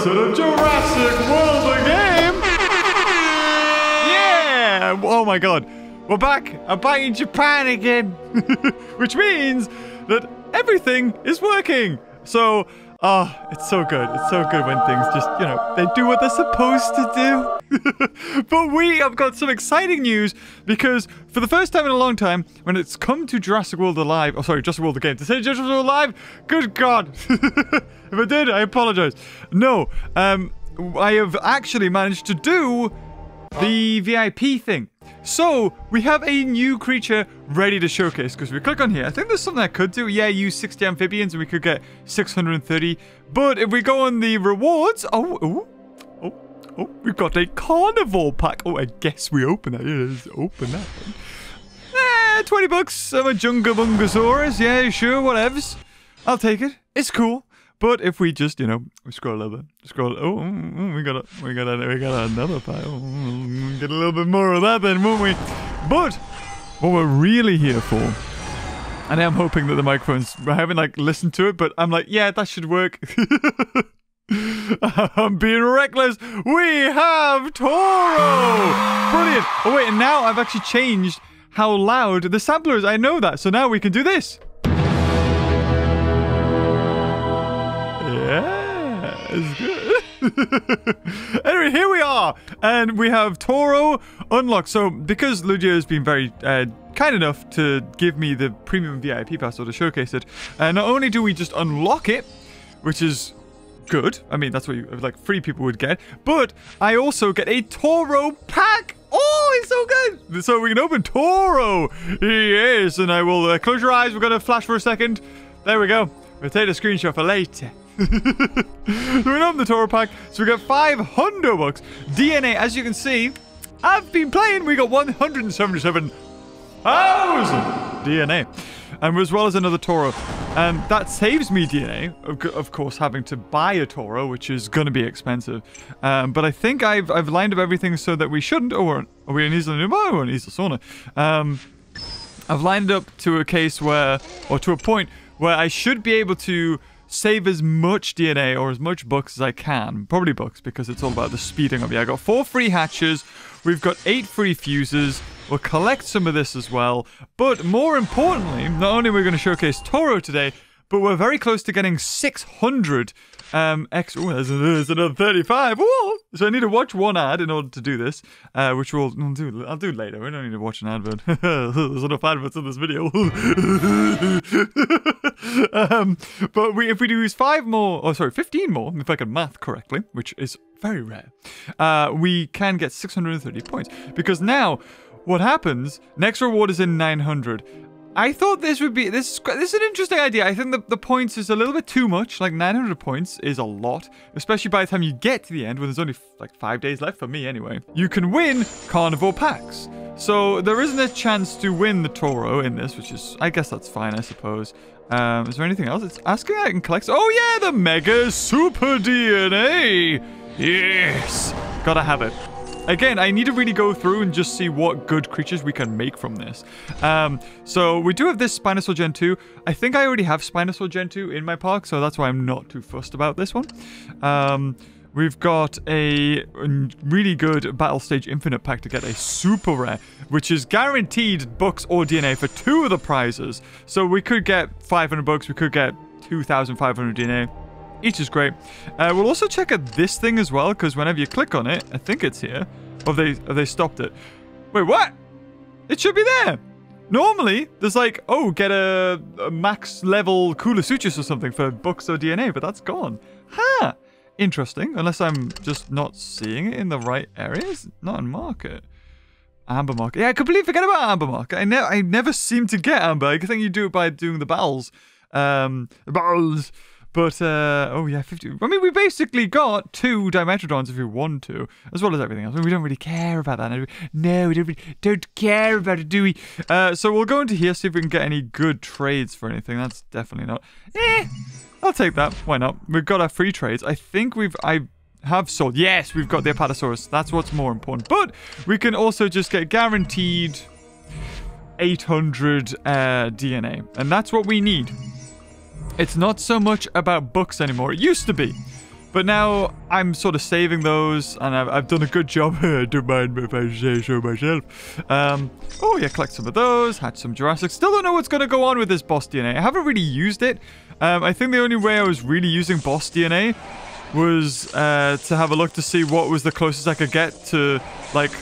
episode of Jurassic World the game. Yeah! Oh my god. We're back. I'm back in Japan again. Which means that everything is working. So, oh, it's so good. It's so good when things just, you know, they do what they're supposed to do. but we have got some exciting news because for the first time in a long time, when it's come to Jurassic World Alive, oh, sorry, Jurassic World the game, to say Jurassic World Alive, good God. if I did, I apologize. No, um, I have actually managed to do the VIP thing. So, we have a new creature ready to showcase, because we click on here, I think there's something I could do. Yeah, use 60 amphibians and we could get 630. But if we go on the rewards, oh, oh, oh, oh, we've got a carnivore pack. Oh, I guess we open that. Yeah, let's open that one. Eh, 20 bucks. I'm a Jungabungasaurus. Yeah, sure, whatevs. I'll take it. It's cool. But if we just, you know, we scroll a little bit, scroll. Oh, mm, mm, we got a, we got a, we got another pile. Mm, Get a little bit more of that then, won't we? But what we're really here for, and I'm hoping that the microphones, I haven't like listened to it, but I'm like, yeah, that should work. I'm being reckless. We have Toro. Brilliant. Oh wait, and now I've actually changed how loud the sampler is. I know that, so now we can do this. anyway, here we are, and we have Toro unlocked. So, because Ludia has been very uh, kind enough to give me the premium VIP pass or to showcase it, uh, not only do we just unlock it, which is good. I mean, that's what you, like free people would get, but I also get a Toro pack. Oh, it's so good. So we can open Toro. Yes, and I will uh, close your eyes. We're going to flash for a second. There we go. We'll take a screenshot for later. So we open the Toro pack. So we got 500 bucks. DNA, as you can see, I've been playing. We got 177,000 DNA. And as well as another Toro. And that saves me DNA, of, of course, having to buy a Toro, which is going to be expensive. Um, but I think I've, I've lined up everything so that we shouldn't. Oh, we're, are we in Isla Nublar or in Isla Sorna? Um, I've lined up to a case where, or to a point where I should be able to save as much DNA or as much bucks as I can. Probably bucks because it's all about the speeding of it. I got four free hatches. We've got eight free fuses. We'll collect some of this as well. But more importantly, not only are we going to showcase Toro today, but we're very close to getting 600 um, X. Oh, there's, there's another 35. Whoa! So I need to watch one ad in order to do this, uh, which we'll, we'll do. I'll do later. We don't need to watch an advert. there's enough adverts in this video. um, but we, if we do use five more, oh sorry, 15 more, if I can math correctly, which is very rare, uh, we can get 630 points. Because now, what happens? Next reward is in 900. I thought this would be this. This is an interesting idea. I think the the points is a little bit too much. Like 900 points is a lot, especially by the time you get to the end, when there's only like five days left for me anyway. You can win carnivore packs, so there isn't a chance to win the Toro in this, which is I guess that's fine, I suppose. Um, is there anything else? It's asking I can collect. Oh yeah, the Mega Super DNA. Yes, gotta have it. Again, I need to really go through and just see what good creatures we can make from this. Um, so we do have this Spinosaur Gen 2. I think I already have Spinosaur Gen 2 in my park, so that's why I'm not too fussed about this one. Um, we've got a really good Battle Stage Infinite pack to get a super rare, which is guaranteed bucks or DNA for two of the prizes. So we could get 500 bucks, we could get 2,500 DNA. Each is great. Uh, we'll also check out this thing as well, because whenever you click on it, I think it's here. Or they, have they stopped it? Wait, what? It should be there. Normally, there's like, oh, get a, a max level Koolasuchus or something for books or DNA, but that's gone. Huh. Interesting, unless I'm just not seeing it in the right areas. Not in market. Amber market. Yeah, I completely forget about Amber market. I, ne I never seem to get Amber. I think you do it by doing the battles. Um, battles. But, uh, oh yeah, 50. I mean, we basically got two Dimetrodons if we want to, as well as everything else. I mean, we don't really care about that. No, we don't, really, don't care about it, do we? Uh, so we'll go into here, see if we can get any good trades for anything. That's definitely not. Eh, I'll take that. Why not? We've got our free trades. I think we've, I have sold. Yes, we've got the Apatosaurus. That's what's more important. But we can also just get guaranteed 800 uh, DNA. And that's what we need. It's not so much about books anymore. It used to be. But now I'm sort of saving those, and I've, I've done a good job. Don't mind if I say so myself. Um, oh, yeah, collect some of those, hatch some Jurassic. Still don't know what's going to go on with this boss DNA. I haven't really used it. Um, I think the only way I was really using boss DNA was uh, to have a look to see what was the closest I could get to, like,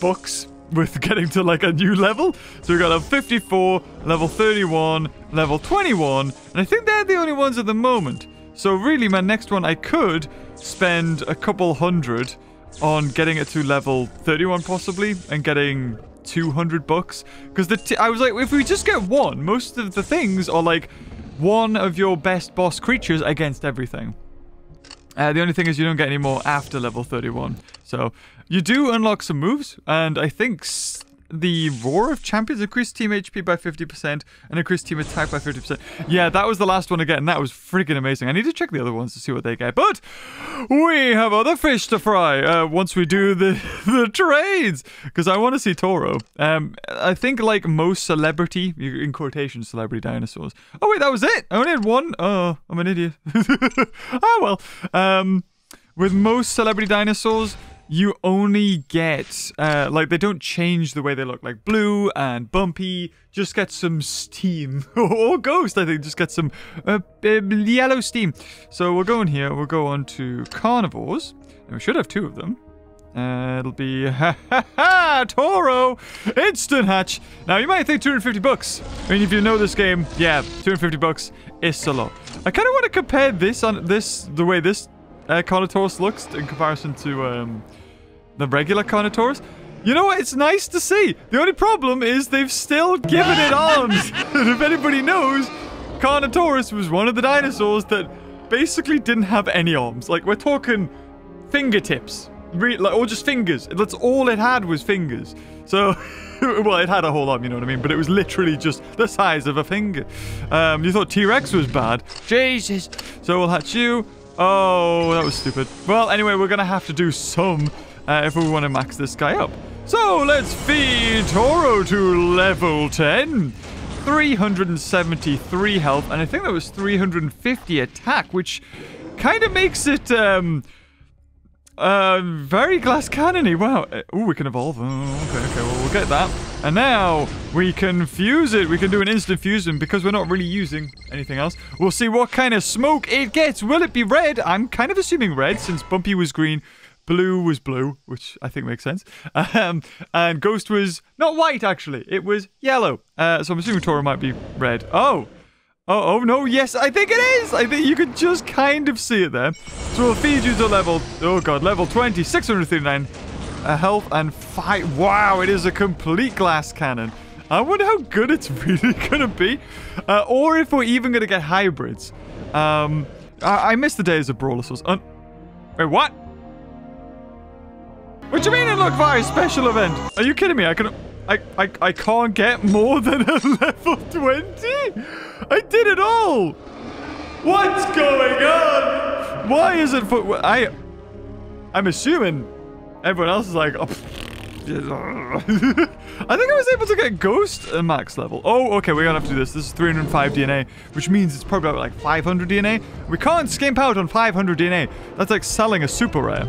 books with getting to like a new level. So we got a 54, level 31, level 21, and I think they're the only ones at the moment. So really, my next one, I could spend a couple hundred on getting it to level 31 possibly, and getting 200 bucks. Because the I was like, if we just get one, most of the things are like one of your best boss creatures against everything. Uh, the only thing is you don't get any more after level 31. So you do unlock some moves, and I think the Roar of Champions increased team HP by 50% and increased team attack by 50%. Yeah, that was the last one again. And that was freaking amazing. I need to check the other ones to see what they get. But we have other fish to fry uh, once we do the, the trades. Because I want to see Toro. Um, I think like most celebrity, in quotation, celebrity dinosaurs. Oh, wait, that was it. I only had one. Oh, I'm an idiot. oh, well. Um, with most celebrity dinosaurs, you only get uh, like they don't change the way they look like blue and bumpy just get some steam or ghost i think just get some uh, yellow steam so we'll go in here we'll go on to carnivores and we should have two of them uh, it'll be ha ha ha Toro instant hatch. Now you might think 250 bucks. I mean, if you know this game, yeah, 250 bucks is a lot. I kind of want to compare this on this the way this uh, Carnotaurus looks in comparison to um, the regular Carnotaurus. You know what? It's nice to see. The only problem is they've still given it arms. and if anybody knows, Carnotaurus was one of the dinosaurs that basically didn't have any arms. Like, we're talking fingertips. Re like, or just fingers. That's all it had was fingers. So, well, it had a whole arm, you know what I mean? But it was literally just the size of a finger. Um, you thought T-Rex was bad. Jesus. So we'll hatch you. Oh, that was stupid. Well, anyway, we're going to have to do some uh, if we want to max this guy up. So let's feed Toro to level 10. 373 health, and I think that was 350 attack, which kind of makes it um, uh, very glass cannony. Wow. Oh, we can evolve. Oh, okay, okay. Well, we'll get that. And now we can fuse it. We can do an instant fusion because we're not really using anything else. We'll see what kind of smoke it gets. Will it be red? I'm kind of assuming red since Bumpy was green. Blue was blue, which I think makes sense. Um, and Ghost was not white, actually. It was yellow. Uh, so I'm assuming Toro might be red. Oh. Oh, oh, no, yes, I think it is. I think you can just kind of see it there. So we'll feed you to level, oh god, level 20, 639 uh, health and fight. Wow, it is a complete glass cannon. I wonder how good it's really going to be. Uh, or if we're even going to get hybrids. Um, I, I miss the days of Brawlosaurus. Uh, wait, what? What do you mean it looked very special event? Are you kidding me? I can... I, I, I can't get more than a level 20? I did it all! What's going on? Why is it for... I... I'm assuming everyone else is like... Oh, I think I was able to get Ghost at max level. Oh, okay, we're gonna have to do this. This is 305 DNA, which means it's probably about like 500 DNA. We can't skimp out on 500 DNA. That's like selling a super rare.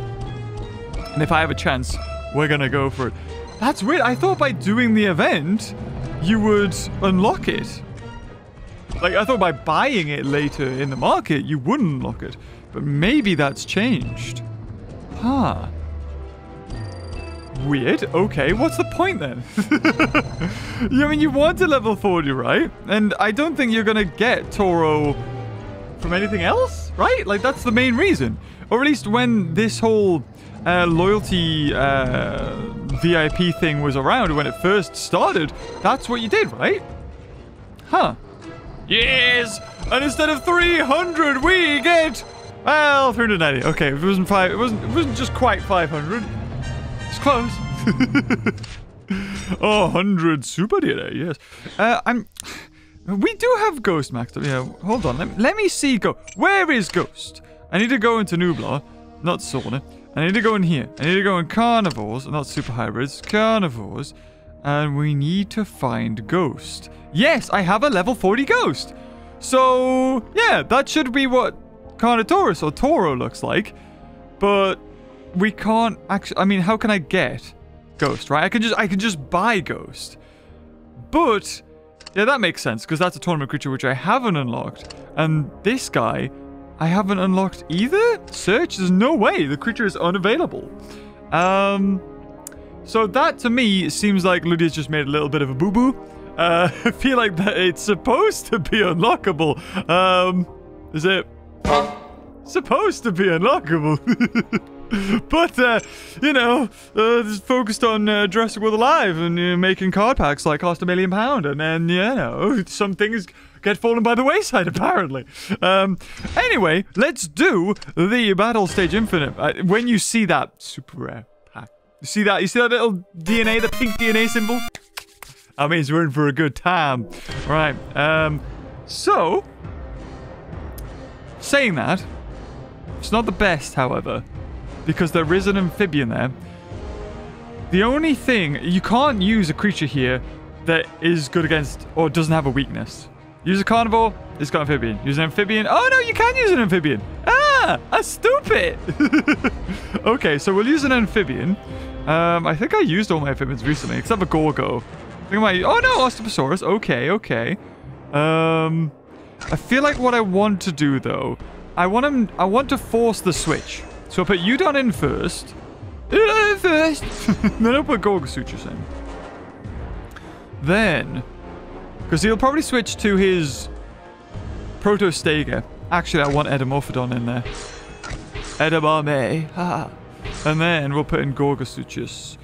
And if I have a chance, we're gonna go for it. That's weird. I thought by doing the event, you would unlock it. Like, I thought by buying it later in the market, you wouldn't unlock it. But maybe that's changed. Huh. Weird. Okay, what's the point then? I mean, you want to level 40, right? And I don't think you're gonna get Toro from anything else, right? Like, that's the main reason. Or at least when this whole uh, loyalty uh, VIP thing was around when it first started, that's what you did, right? Huh. Yes! And instead of 300, we get well 390. Okay, it wasn't five. It wasn't. It wasn't just quite 500. It's close. oh, 100 super DNA. Yes. Uh, I'm. We do have Ghost maxed up. Yeah. Hold on. Let, let me see. Go. Where is Ghost? I need to go into Nublar, not Sorna. I need to go in here. I need to go in carnivores, not super hybrids, carnivores. And we need to find Ghost. Yes, I have a level 40 Ghost. So, yeah, that should be what Carnotaurus or Toro looks like, but we can't actually. I mean, how can I get Ghost? Right? I can just I can just buy Ghost, but yeah, that makes sense because that's a tournament creature which I haven't unlocked, and this guy I haven't unlocked either. Search. There's no way the creature is unavailable. Um. So that to me seems like Ludia's just made a little bit of a boo boo. Uh, I feel like that it's supposed to be unlockable. Um, is it supposed to be unlockable? but uh, you know, uh, just focused on uh, Jurassic World Alive and uh, making card packs like cost a million pound, and then you know some things get fallen by the wayside apparently. Um, anyway, let's do the Battle Stage Infinite. Uh, when you see that super rare pack, you see that? You see that little DNA, the pink DNA symbol? That means we're in for a good time. Right. Um, so, saying that, it's not the best, however, because there is an amphibian there. The only thing, you can't use a creature here that is good against or doesn't have a weakness. Use a carnivore, it's got amphibian. Use an amphibian. Oh no, you can use an amphibian. Ah, that's stupid. okay, so we'll use an amphibian. Um, I think I used all my amphibians recently, except for Gorgo. I think I might, oh no, Osteoposaurus. Okay, okay. Um, I feel like what I want to do though, I want him, I want to force the switch. So I'll put you down in first. First. then I'll put Gorgosuchus in. Then, because he'll probably switch to his Protostega. Actually, I want Edamorphodon in there. Edamame. And then we'll put in Gorgosuchus.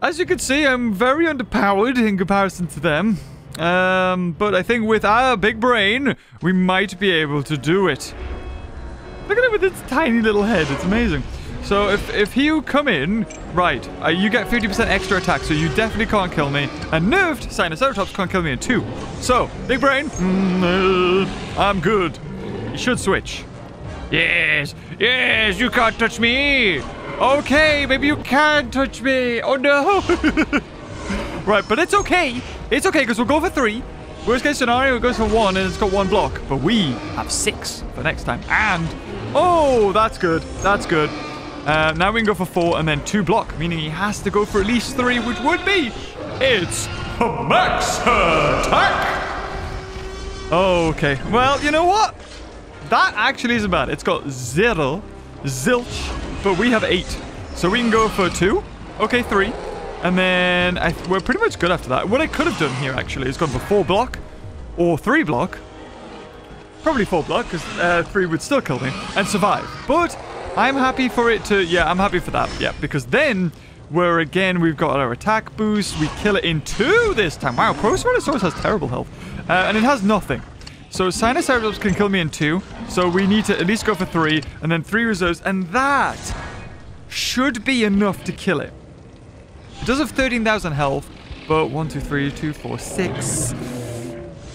As you can see, I'm very underpowered in comparison to them. Um, but I think with our big brain, we might be able to do it. With its tiny little head. It's amazing. So if, if you come in, right, uh, you get 50% extra attack, so you definitely can't kill me. And nerfed Sinoceratops can't kill me in two. So, big brain, mm, I'm good. You should switch. Yes, yes, you can't touch me. Okay, maybe you can touch me. Oh no. right, but it's okay. It's okay because we'll go for three. Worst case scenario, it goes for one and it's got one block. But we have six for next time. And, oh, that's good. That's good. Uh, now we can go for four and then two block, meaning he has to go for at least three, which would be, it's a max attack. Okay, well, you know what? That actually isn't bad. It's got zero, zilch, but we have eight. So we can go for two. Okay, three. And then I, we're pretty much good after that. What I could have done here, actually, is gone for four block or three block. Probably four block, because uh, three would still kill me and survive. But I'm happy for it to... Yeah, I'm happy for that. Yeah, because then we're again, we've got our attack boost. We kill it in two this time. Wow, Prospinosaurus has terrible health. Uh, and it has nothing. So Sinoceratops can kill me in two. So we need to at least go for three. And then three reserves. And that should be enough to kill it. It does have 13,000 health. But one, two, three, two, four, six.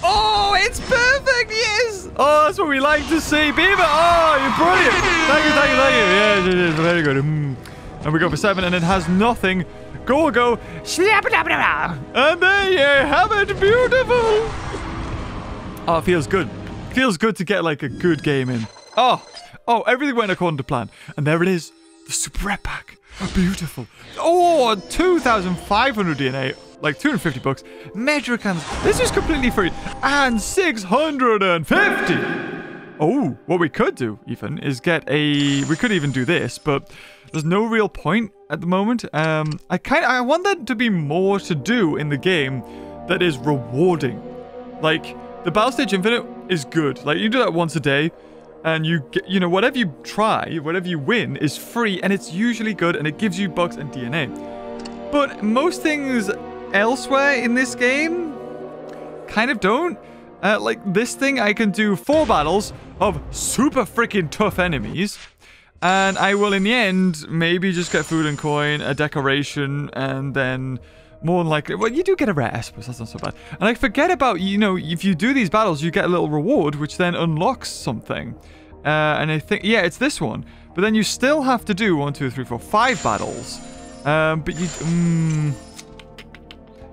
Oh, it's perfect. Yes. Oh, that's what we like to see. Beaver. Oh, you're brilliant. Thank you, thank you, thank you. Is. Very good. Mm. And we go for seven, and it has nothing. Go, go. And there you have it. Beautiful. Oh, it feels good. Feels good to get like a good game in. Oh, oh, everything went according to plan. And there it is. The super rare pack. Beautiful. Oh, 2,500 DNA. Like 250 bucks. Metricans. This is completely free. And 650. Oh, what we could do, even, is get a... We could even do this, but there's no real point at the moment. Um, I kind. I want there to be more to do in the game that is rewarding. Like, the Battle Stage Infinite is good. Like, you do that once a day, and you get, you know, whatever you try, whatever you win is free, and it's usually good, and it gives you bucks and DNA. But most things elsewhere in this game kind of don't. Uh, like this thing, I can do four battles of super freaking tough enemies. And I will, in the end, maybe just get food and coin, a decoration, and then more than likely... Well, you do get a rare Espers, that's not so bad. And I forget about, you know, if you do these battles, you get a little reward, which then unlocks something. Uh, and I think, yeah, it's this one. But then you still have to do one, two, three, four, five battles. Um, but you... Mm,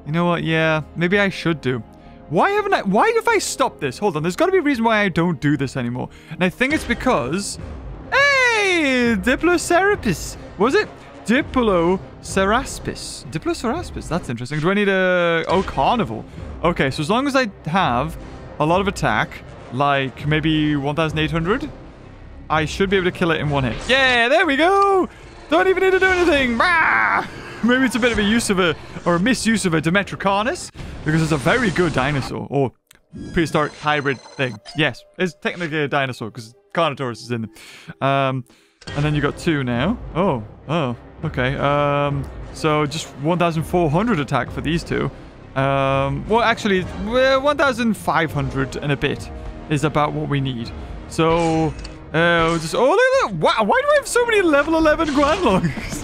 you know what? Yeah, maybe I should do. Why haven't I... Why have I stopped this? Hold on. There's got to be a reason why I don't do this anymore. And I think it's because... Hey! Diplocerapis. Was it? Diploceraspis. Diploceraspis. That's interesting. Do I need a... Oh, carnival. Okay, so as long as I have a lot of attack, like maybe 1,800, I should be able to kill it in one hit. Yeah, there we go! Don't even need to do anything! Maybe it's a bit of a use of a, or a misuse of a Dimetricanus, because it's a very good dinosaur, or prehistoric hybrid thing. Yes, it's technically a dinosaur, because Carnotaurus is in them. Um, and then you got two now. Oh, oh, okay. Um, so just 1,400 attack for these two. Um, well, actually, 1,500 and a bit is about what we need. So, uh, just, oh, look that. Wow, why do I have so many level 11 Guanlongs?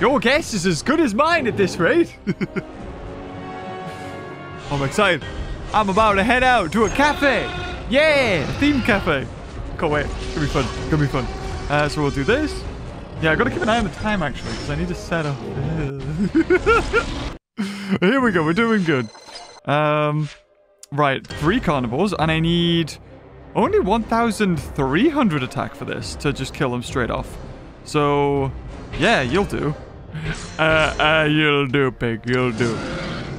Your guess is as good as mine at this rate. I'm excited. I'm about to head out to a cafe. Yeah, theme cafe. Can't wait. It's gonna be fun. It's gonna be fun. Uh, so we'll do this. Yeah, I gotta keep an eye on the time actually, because I need to set up. Here we go. We're doing good. Um, right, three carnivores, and I need only 1,300 attack for this to just kill them straight off. So, yeah, you'll do. Uh, uh, you'll do, pig. You'll do.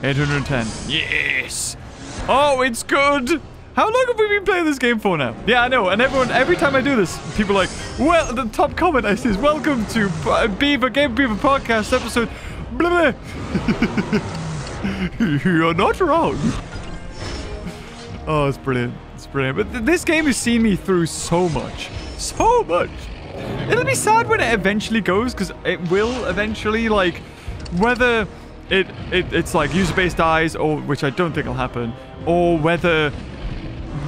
810. Yes! Oh, it's good! How long have we been playing this game for now? Yeah, I know. And everyone, every time I do this, people are like, well, the top comment I see is, welcome to Beaver Game Beaver Podcast episode. Blah, blah. You're not wrong. Oh, it's brilliant. It's brilliant. But th this game has seen me through so much. So much. It'll be sad when it eventually goes, because it will eventually, like, whether it, it it's like user-based dies, or which I don't think will happen, or whether,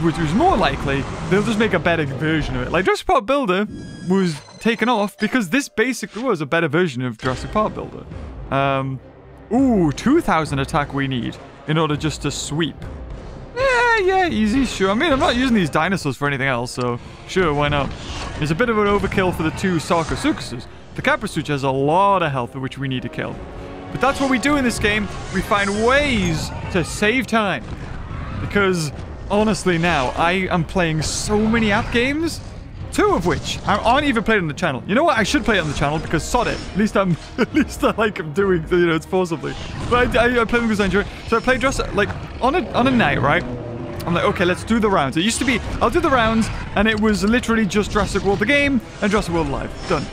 which is more likely, they'll just make a better version of it. Like, Jurassic Park Builder was taken off because this basically was a better version of Jurassic Park Builder. Um, ooh, 2,000 attack we need in order just to sweep. Yeah, yeah, easy, sure. I mean, I'm not using these dinosaurs for anything else, so sure, why not? It's a bit of an overkill for the two Sarcosuchuses. The Kaprasuch has a lot of health, which we need to kill. But that's what we do in this game. We find ways to save time. Because, honestly now, I am playing so many app games Two of which aren't even played on the channel. You know what? I should play it on the channel because sod it. At least I'm, at least I like I'm doing, you know, it's forcibly. But I, I, I play them because I enjoy it. So I play just like on a on a night, right? I'm like, okay, let's do the rounds. It used to be, I'll do the rounds, and it was literally just Jurassic World the game and Jurassic World Alive. Done.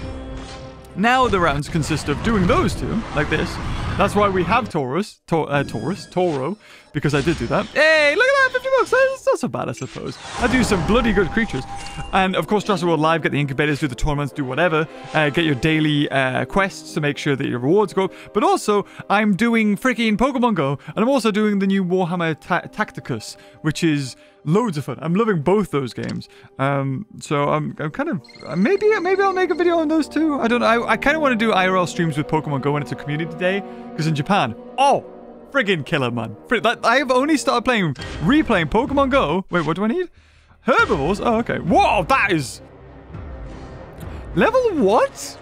Now the rounds consist of doing those two, like this. That's why we have Taurus, Tor uh, Taurus, Toro, because I did do that. Hey, look at that, 50 bucks. That's not so bad, I suppose. I do some bloody good creatures. And of course, Jurassic World Alive, get the incubators, do the tournaments, do whatever. Uh, get your daily uh, quests to make sure that your rewards go up. But also, I'm doing freaking Pokemon Go, and I'm also doing the new Warhammer Ta Tacticus, which is loads of fun. I'm loving both those games. Um, so I'm, I'm kind of maybe maybe I'll make a video on those too. I don't know. I, I kind of want to do IRL streams with Pokemon Go when it's a community day because in Japan, oh, friggin' killer man. I've only started playing replaying Pokemon Go. Wait, what do I need? Herbivores. Oh, okay. Whoa, that is level what?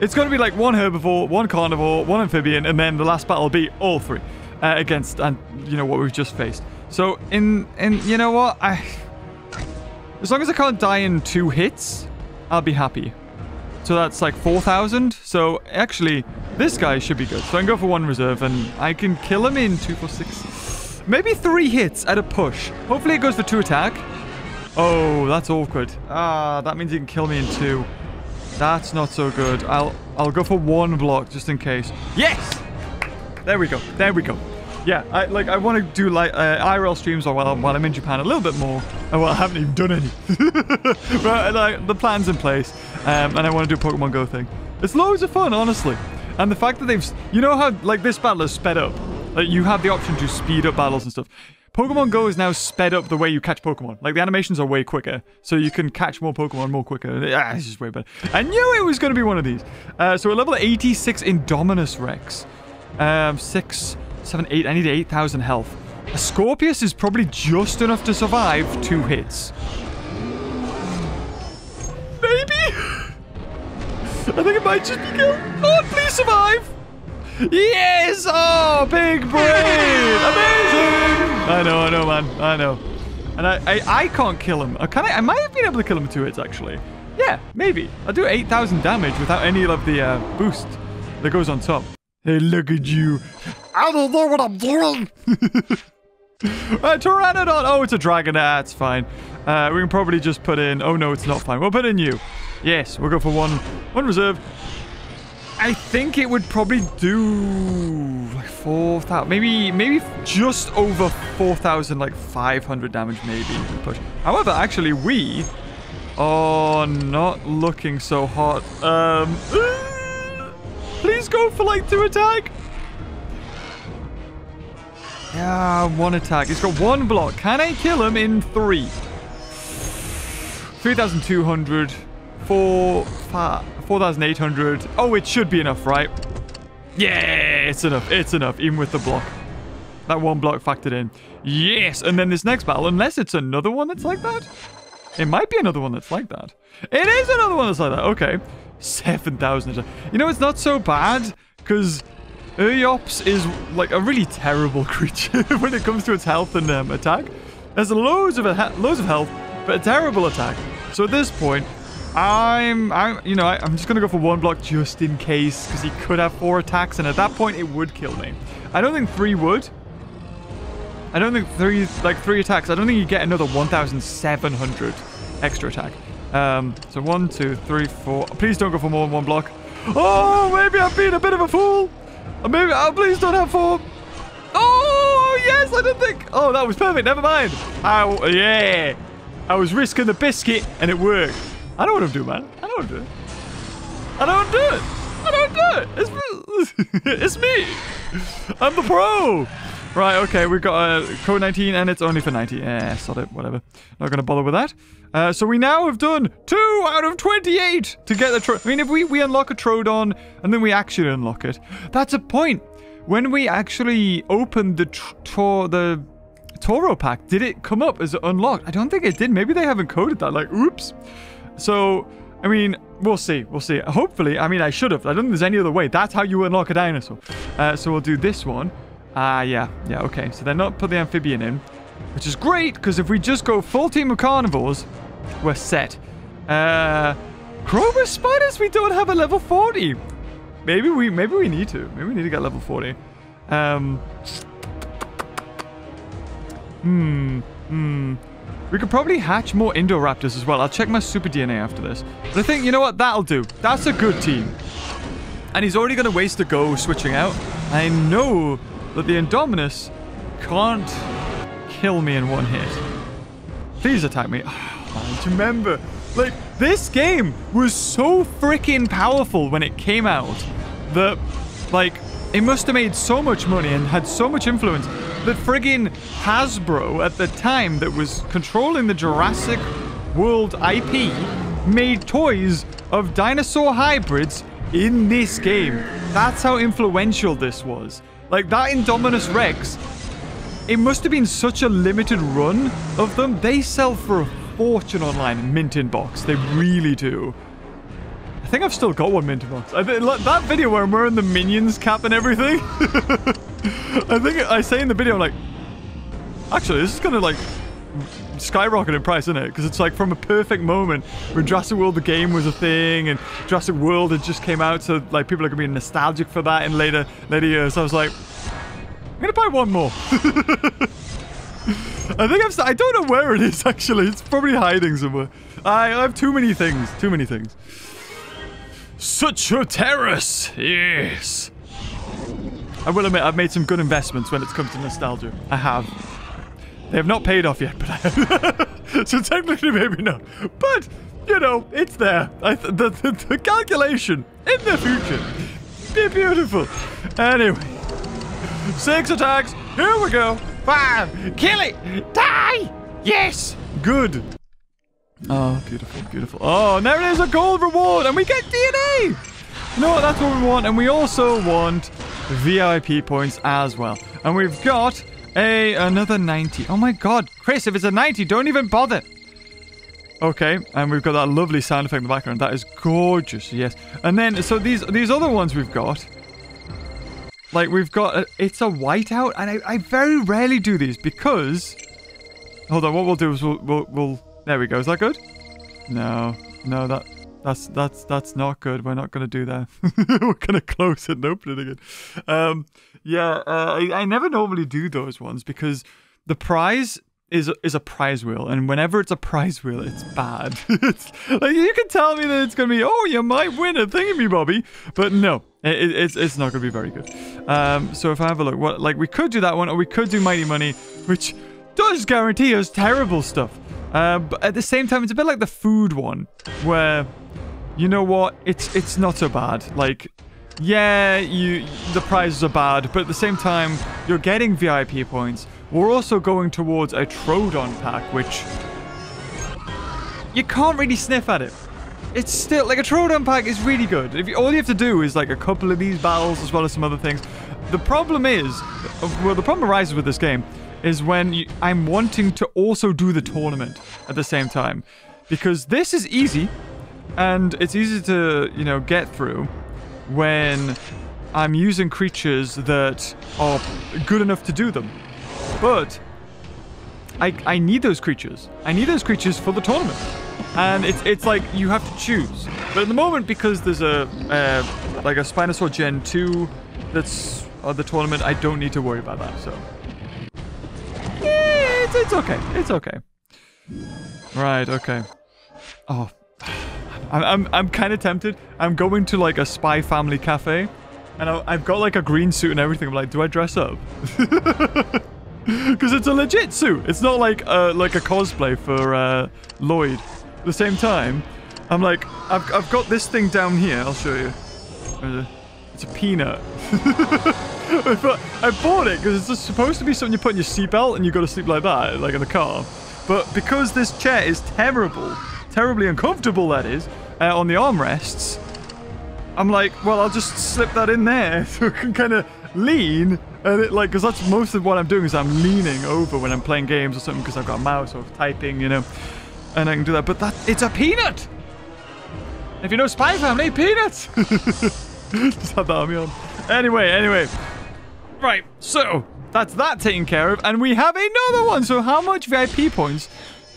It's going to be like one herbivore, one carnivore, one amphibian, and then the last battle will be all three uh, against and you know what we've just faced. So in in you know what I as long as I can't die in two hits, I'll be happy. So that's like 4,000. So actually, this guy should be good. So I can go for one reserve and I can kill him in two, four, six, maybe three hits at a push. Hopefully it goes for two attack. Oh, that's awkward. Ah, that means he can kill me in two. That's not so good. I'll I'll go for one block just in case. Yes! There we go. There we go. Yeah, I like I want to do like uh, IRL streams while I'm, while I'm in Japan a little bit more. Oh, well, I haven't even done any. but like the plans in place, um, and I want to do a Pokemon Go thing. It's loads of fun, honestly. And the fact that they've, you know how like this battle is sped up. Like you have the option to speed up battles and stuff. Pokemon Go is now sped up the way you catch Pokemon. Like the animations are way quicker, so you can catch more Pokemon more quicker. Ah, it's just way better. I knew it was going to be one of these. Uh, so we're level 86 Indominus Rex. Um, six, seven, eight. I need 8,000 health. A Scorpius is probably just enough to survive two hits. I think it might just be killed. Oh, please survive. Yes! Oh, big brain! Amazing! I know, I know, man. I know. And I, I, I can't kill him. Uh, Can I? I might have been able to kill him with two hits, actually. Yeah, maybe. I'll do 8,000 damage without any of the uh, boost that goes on top. Hey, look at you. I don't know what I'm doing. uh, Pteranodon. Oh, it's a dragon. That's fine. Uh, we can probably just put in... Oh, no, it's not fine. We'll put in you. Yes, we'll go for one, one reserve. I think it would probably do like 4,000, maybe maybe just over 4,000, like 500 damage maybe push. However, actually we are not looking so hot. Um, please go for like two attack. Yeah, one attack. He's got one block. Can I kill him in three? 3,200, four, five. 4,800. Oh, it should be enough, right? Yeah, it's enough. It's enough, even with the block. That one block factored in. Yes, and then this next battle, unless it's another one that's like that. It might be another one that's like that. It is another one that's like that. Okay. 7,000. You know, it's not so bad, because Eryops is like a really terrible creature when it comes to its health and um, attack. There's loads of, loads of health, but a terrible attack. So at this point, I'm, I'm, you know, I, am just going to go for one block just in case, because he could have four attacks, and at that point, it would kill me. I don't think three would. I don't think three, like three attacks. I don't think you get another 1,700 extra attack. Um, so one, two, three, four. Please don't go for more than one block. Oh, maybe I've been a bit of a fool. Or maybe, oh, please don't have four. Oh, yes, I didn't think. Oh, that was perfect. Never mind. Oh, yeah. I was risking the biscuit, and it worked. I know what I'm doing, man. I know what I'm doing. I don't I'm doing. I what I'm doing. It's, it's me. I'm the pro. Right, okay, we've got a code 19 and it's only for 90. Yeah, sod it, whatever. Not to bother with that. Uh, so we now have done 2 out of 28 to get the... Tro I mean, if we, we unlock a Troodon and then we actually unlock it, that's a point. When we actually opened the... the Toro pack, did it come up as unlocked? I don't think it did. Maybe they haven't coded that. Like, oops. So, I mean, we'll see. We'll see. Hopefully, I mean, I should have. I don't think there's any other way. That's how you unlock a dinosaur. Uh, so we'll do this one. Ah, uh, yeah. Yeah, okay. So they're not put the amphibian in, which is great, because if we just go full team of carnivores, we're set. Uh, Chroma spiders, we don't have a level 40. Maybe we, maybe we need to. Maybe we need to get level 40. Um, hmm, hmm. We could probably hatch more Indoraptors as well. I'll check my Super DNA after this. But I think, you know what? That'll do. That's a good team. And he's already going to waste a go switching out. I know that the Indominus can't kill me in one hit. Please attack me. Oh, man, remember, like, this game was so freaking powerful when it came out that, like, it must have made so much money and had so much influence that friggin' Hasbro at the time that was controlling the Jurassic World IP made toys of dinosaur hybrids in this game. That's how influential this was. Like, that Indominus Rex, it must have been such a limited run of them. They sell for a fortune online, mint in box. They really do. I think I've still got one mint in box. I, that video where I'm wearing the Minions cap and everything. I think I say in the video, I'm like, actually, this is gonna like skyrocket in price, isn't it? Because it's like from a perfect moment when Jurassic World the game was a thing and Jurassic World had just came out, so like people are gonna be nostalgic for that in later later years. I was like, I'm gonna buy one more. I think I'm. I don't know where it is actually. It's probably hiding somewhere. I, I have too many things. Too many things. Such a terrace. Yes. I will admit, I've made some good investments when it comes to nostalgia. I have. They have not paid off yet, but I so technically, maybe not. But, you know, it's there. The, the, the calculation in the future. Be beautiful. Anyway. Six attacks. Here we go. Five. Kill it. Die. Yes. Good. Oh, beautiful, beautiful. Oh, and there it is, a gold reward, and we get DNA! You know what, that's what we want, and we also want VIP points as well. And we've got a another 90. Oh my god, Chris, if it's a 90, don't even bother. Okay, and we've got that lovely sound effect in the background. That is gorgeous, yes. And then, so these these other ones we've got. Like we've got a, it's a whiteout, and I, I very rarely do these because. Hold on, what we'll do is we'll, we'll we'll there we go. Is that good? No, no, that that's that's that's not good. We're not gonna do that. We're gonna close it and open it again. Um, yeah, uh, I, I never normally do those ones because the prize is is a prize wheel, and whenever it's a prize wheel, it's bad. it's, like you can tell me that it's gonna be, oh, you might win a thingy, me, Bobby, but no, it, it's it's not gonna be very good. Um, so if I have a look, what like we could do that one, or we could do Mighty Money, which does guarantee us terrible stuff. Uh, but at the same time, it's a bit like the food one, where you know what, it's it's not so bad. Like yeah, you the prizes are bad, but at the same time, you're getting VIP points. We're also going towards a Troodon pack, which you can't really sniff at it. It's still like a Troodon pack is really good. If you, all you have to do is like a couple of these battles as well as some other things. The problem is, well, the problem arises with this game is when you, I'm wanting to also do the tournament at the same time, because this is easy, and it's easy to you know get through when I'm using creatures that are good enough to do them. But I, I need those creatures. I need those creatures for the tournament. And it's it's like you have to choose. But at the moment, because there's a uh, like a Spinosaur Gen 2 that's on the tournament, I don't need to worry about that. So it's, it's okay. It's okay. Right. Okay. Oh, I'm I'm, I'm kind of tempted. I'm going to like a Spy Family cafe, and I, I've got like a green suit and everything. I'm like, do I dress up? Because it's a legit suit. It's not like uh, like a cosplay for uh, Lloyd. At the same time, I'm like, I've, I've got this thing down here. I'll show you. It's a peanut. I bought it because it's supposed to be something you put in your seatbelt and you got to sleep like that, like in the car. But because this chair is terrible, terribly uncomfortable that is, uh, on the armrests, I'm like, well, I'll just slip that in there so I can kind of lean and it, like, because that's most of what I'm doing is I'm leaning over when I'm playing games or something because I've got a mouse or typing, you know, and I can do that. But that it's a peanut. If you know Spy Family, peanuts. Just had that me on. Anyway, anyway, right. So that's that taken care of, and we have another one. So how much VIP points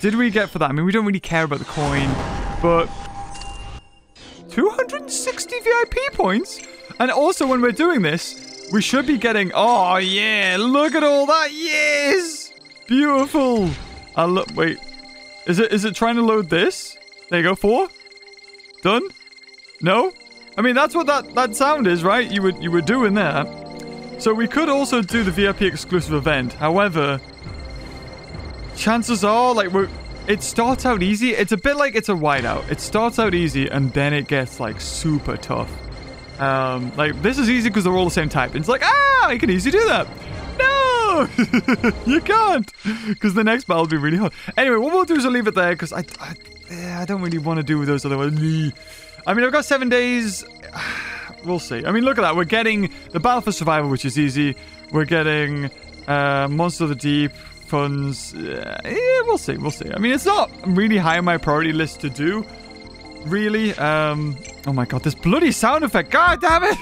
did we get for that? I mean, we don't really care about the coin, but 260 VIP points. And also, when we're doing this, we should be getting... Oh, yeah. Look at all that. Yes. Beautiful. I look... Wait. Is it is it trying to load this? There you go. Four. Done? No? I mean, that's what that, that sound is, right? You were, you were doing that. So we could also do the VIP exclusive event. However, chances are, like, we're... It starts out easy. It's a bit like it's a whiteout. It starts out easy, and then it gets, like, super tough. Um, like, this is easy because they're all the same type. And it's like, ah, I can easily do that. No! you can't! Because the next battle will be really hard. Anyway, what we'll do is I'll leave it there because I, I, I don't really want to do those other ones. I mean, I've got seven days. We'll see. I mean, look at that. We're getting the Battle for Survival, which is easy. We're getting uh, Monster of the Deep, funds. Yeah, we'll see. We'll see. I mean, it's not really high on my priority list to do. Really? Um, oh my god, this bloody sound effect. God damn it!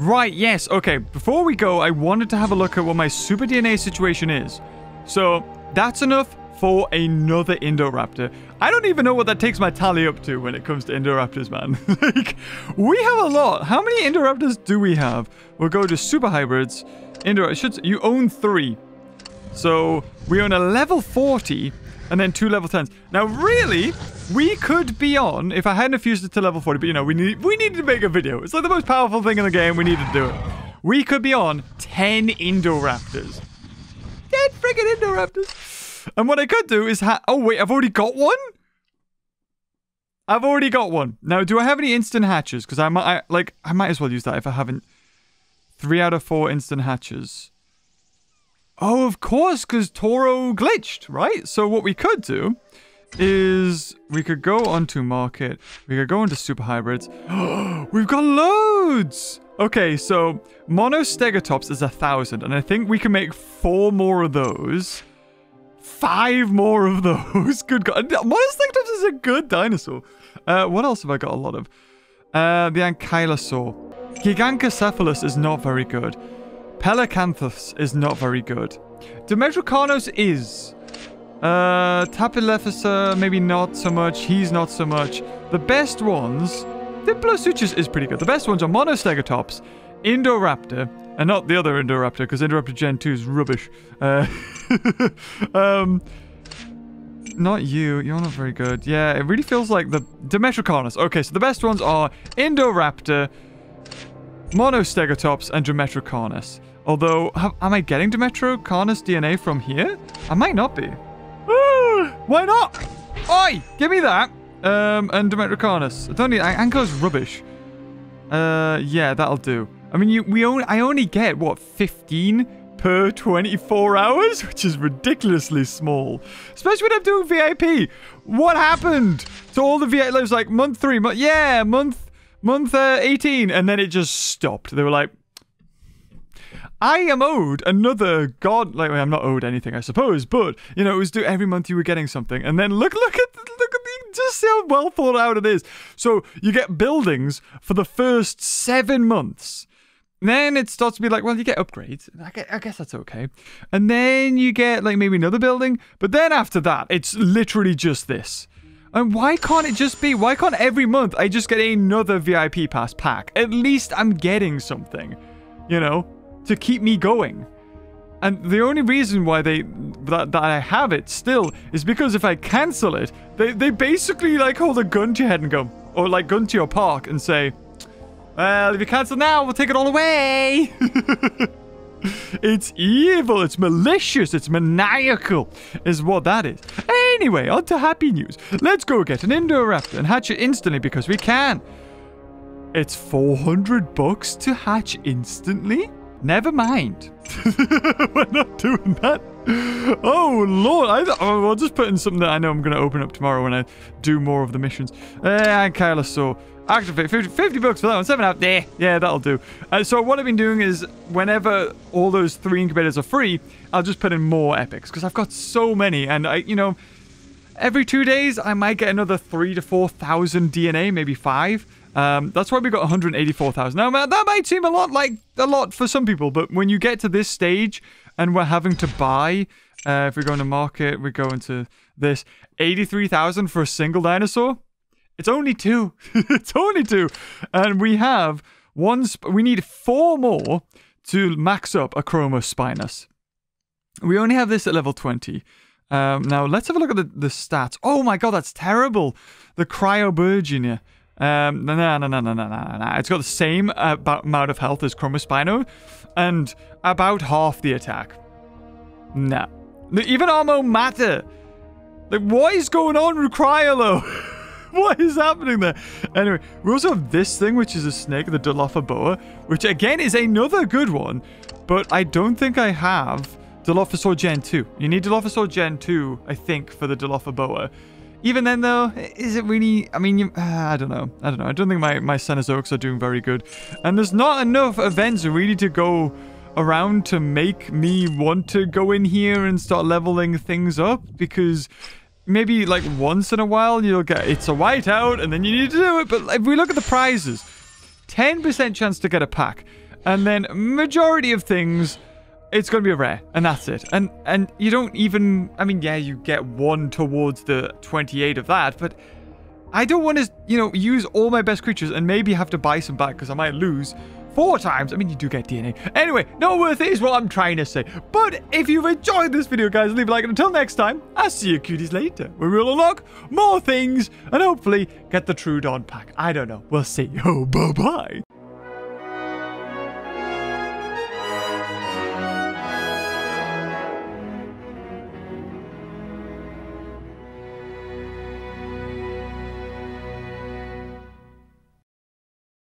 Right, yes, okay. Before we go, I wanted to have a look at what my Super DNA situation is. So, that's enough for another Indoraptor. I don't even know what that takes my tally up to when it comes to Indoraptors, man. like, we have a lot. How many Indoraptors do we have? We'll go to Super Hybrids. Indor, should, you own three. So, we own a level 40 and then two level 10s. Now, really, we could be on, if I hadn't fused it to level 40, but you know, we need we needed to make a video. It's like the most powerful thing in the game. We need to do it. We could be on 10 Indoraptors. 10 friggin' Indoraptors. And what I could do is ha- Oh, wait, I've already got one? I've already got one. Now, do I have any instant hatches? Because I might, I, like, I might as well use that if I haven't. Three out of four instant hatches. Oh, of course, because Toro glitched, right? So what we could do is we could go onto market. We could go into super hybrids. We've got loads. Okay, so monostegotops is a thousand, and I think we can make four more of those. Five more of those. Good God. Monostegotops is a good dinosaur. Uh, what else have I got a lot of? Uh, the Ankylosaur. Gigantocephalus is not very good. Pelicanthus is not very good. Dimetrocarnos is. Uh, maybe not so much. He's not so much. The best ones... Diplosuchus is pretty good. The best ones are Monostegotops, Indoraptor, and not the other Indoraptor, because Indoraptor Gen 2 is rubbish. Uh, um, not you. You're not very good. Yeah, it really feels like the Dimetrocarnus. Okay, so the best ones are Indoraptor, Monostegotops, and Dimetrocarnus. Although, am I getting Dimetrocarnus DNA from here? I might not be. Why not? Oi! Give me that. Um, and Dimetrocarnus. I don't need... Anko's rubbish. Uh, yeah, that'll do. I mean, you, we only, I only get, what, 15 per 24 hours? Which is ridiculously small. Especially when I'm doing VIP. What happened to all the VIP? It was like month three, month, yeah, month, month uh, 18. And then it just stopped. They were like, I am owed another god. Like I'm not owed anything, I suppose, but you know, it was do every month you were getting something, and then look, look at, look at the just see how well thought out it is. So you get buildings for the first seven months. Then it starts to be like, well, you get upgrades. I guess, I guess that's okay. And then you get like maybe another building. But then after that, it's literally just this. And why can't it just be? Why can't every month I just get another VIP pass pack? At least I'm getting something, you know? to keep me going. And the only reason why they that, that I have it still is because if I cancel it, they, they basically like hold a gun to your head and go, or like gun to your park and say, well, if you cancel now, we'll take it all away. it's evil, it's malicious, it's maniacal, is what that is. Anyway, on to happy news. Let's go get an Indoraptor and hatch it instantly because we can. It's 400 bucks to hatch instantly? Never mind. We're not doing that. Oh, Lord. I, oh, I'll just put in something that I know I'm going to open up tomorrow when I do more of the missions. Uh, and Kylosaur. Activate 50, 50, bucks for that one. Seven out there. Yeah, that'll do. Uh, so what I've been doing is whenever all those three incubators are free, I'll just put in more epics because I've got so many. And I, you know, every two days I might get another three to 4,000 DNA, maybe five. Um, that's why we got 184,000. Now, that might seem a lot like a lot for some people, but when you get to this stage and we're having to buy, uh, if we go into market, we go into this 83,000 for a single dinosaur. It's only two. it's only two. And we have one, we need four more to max up a Chromospinus. We only have this at level 20. Um, now, let's have a look at the, the stats. Oh my god, that's terrible. The Cryoburgeonia. Um, no, no, no, no, no, no, no. It's got the same amount of health as Chromospino, and about half the attack. Nah. Even Armo matter. Like, what is going on with Cryolo? what is happening there? Anyway, we also have this thing, which is a snake, the Dilophoboa, which again is another good one, but I don't think I have Dilophosaur Gen 2. You need Dilophosaur Gen 2, I think, for the Dilophoboa. Even then, though, is it really... I mean, you, uh, I don't know. I don't know. I don't think my, my Cenozoics are doing very good. And there's not enough events really to go around to make me want to go in here and start leveling things up. Because maybe, like, once in a while, you'll get... It's a whiteout, and then you need to do it. But if we look at the prizes, 10% chance to get a pack. And then majority of things it's going to be a rare, and that's it. And and you don't even... I mean, yeah, you get one towards the 28 of that, but... I don't want to, you know, use all my best creatures and maybe have to buy some back because I might lose four times. I mean, you do get DNA. Anyway, not worth it is what I'm trying to say. But if you've enjoyed this video, guys, leave a like. And until next time, I'll see you cuties later. Where we'll unlock more things and hopefully get the Troodon pack. I don't know. We'll see. Oh, bye-bye.